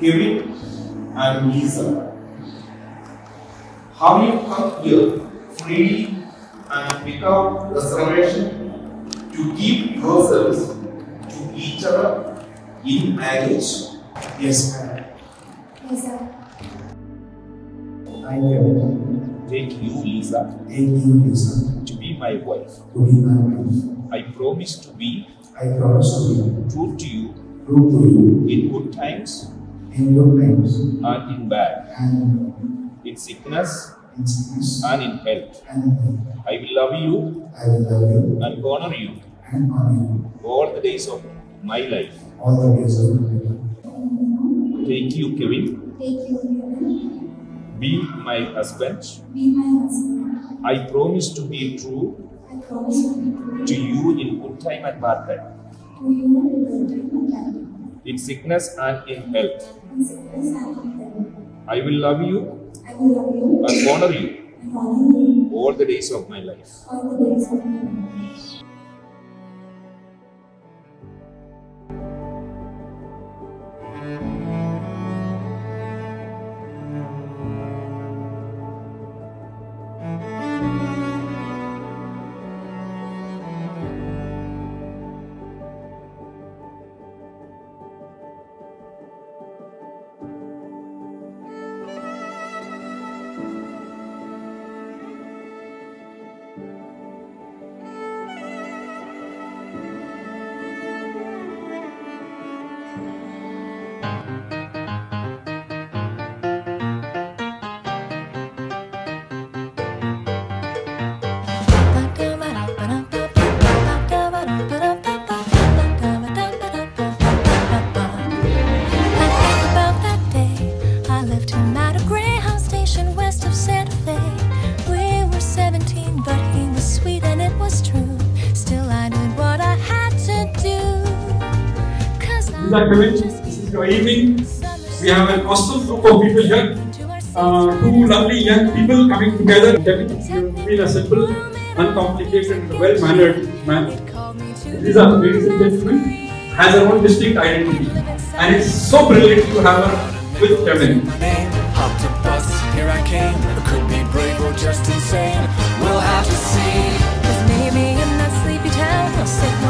Kevin and Lisa. Have you come here freely and without reservation to give yourselves to each other in marriage? Yes, ma'am. Yes, sir. I Kevin, Take you, Lisa, take you, Lisa, to be my wife. to be my wife. I promise to be I promise to be true to you true to you in good times in good times and in bad, and in sickness in sickness and in health. and in health. I will love you I will love you and honor you and honor you all the days of my life. all the days of my life. Take you, Kevin, Take you, Kevin. be my husband. Be my husband. I promise to be true I promise to be true to you in good time and bad time, to you in good time and bad time, in sickness and in health. I will love you and honor you all the days of my life. Cause These are Kevin. This is your evening. We have an awesome group of people here. Uh, two lovely young people coming together. Kevin, you've been a simple, uncomplicated, well-mannered man. Lisa, ladies and gentlemen, has her own distinct identity. And it's so brilliant to have her with Kevin. Hopped a bus, here I came. Could be brave or just insane. We'll have to see. Cause maybe in that sleepy town, I'll sit one day